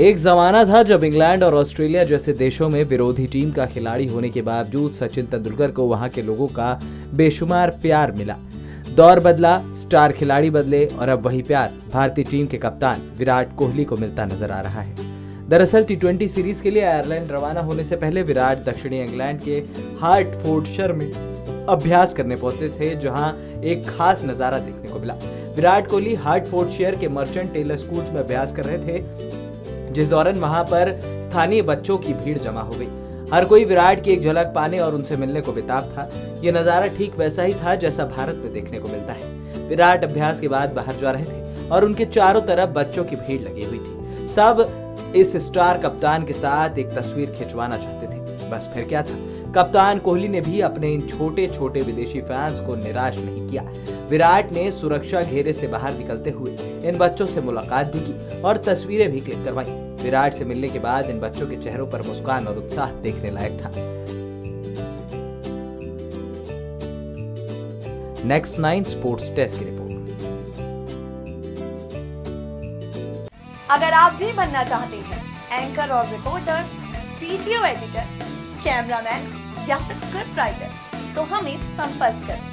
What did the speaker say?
एक जमाना था जब इंग्लैंड और ऑस्ट्रेलिया जैसे देशों में विरोधी टीम का खिलाड़ी होने के बावजूद सचिन तेंदुलकर को वहाँ के लोगों का बेशुमार प्यार मिला। दौर बदला, स्टार खिलाड़ी बदले और अब वही प्यार भारतीय टीम के कप्तान विराट कोहली को मिलता नज़र आ रहा है। दरअसल टी सीरीज़ के लिए आयरलैंड रवाना होने से पहले विराट दक्षिणी इंग्लैंड के हार्ट हार्टफोर्डशर में अभ्यास करने पहुँचे थे, जहाँ एक खास नज़ारा देखने को मिला। विराट कोहली हार्टफोर्डशर के मर्चेंट टेलर स्कूल में अभ्यास कर रहे थे। जिस दौरान वहाँ पर स्थानीय बच्चों की भीड़ जमा हो गई। हर कोई विराट की एक झलक पाने और उनसे मिलने को बेताब था। ये नज़ारा ठीक वैसा ही था जैसा भारत में देखने को मिलता है। विराट अभ्यास के बाद बाहर जा रहे थे और उनके चारों तरफ़ बच्चों की भीड़ लगी हुई थी। सब इस स्टार कप्तान के साथ एक तस्वीर खिंचवाना चाहते थे। बस फिर क्या था? कप्तान कोहली ने भी अपने इन छोटे छोटे विदेशी फैंस को निराश नहीं किया। विराट ने सुरक्षा घेरे से बाहर निकलते हुए इन बच्चों से मुलाकात भी की और तस्वीरें भी क्लिक करवाई। विराट से मिलने के बाद इन बच्चों के चेहरों पर मुस्कान और उत्साह देखने लायक था। नेक्स्ट नाइन स्पोर्ट्स टेस्ट की रिपोर्ट अगर आप भी बनना चाहते हैं एंकर और रिपोर्टर वीडियो एडिटर कैमरामैन या फिर स्क्रिप्ट राइटर तो हमें संपर्क करें।